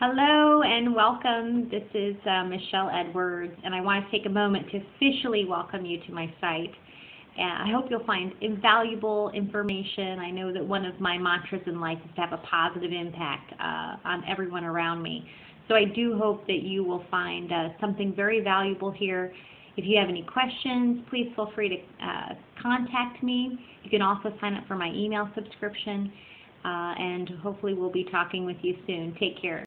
Hello and welcome. This is uh, Michelle Edwards, and I want to take a moment to officially welcome you to my site. And I hope you'll find invaluable information. I know that one of my mantras in life is to have a positive impact uh, on everyone around me. So I do hope that you will find uh, something very valuable here. If you have any questions, please feel free to uh, contact me. You can also sign up for my email subscription, and hopefully we'll be talking with you soon. Take care.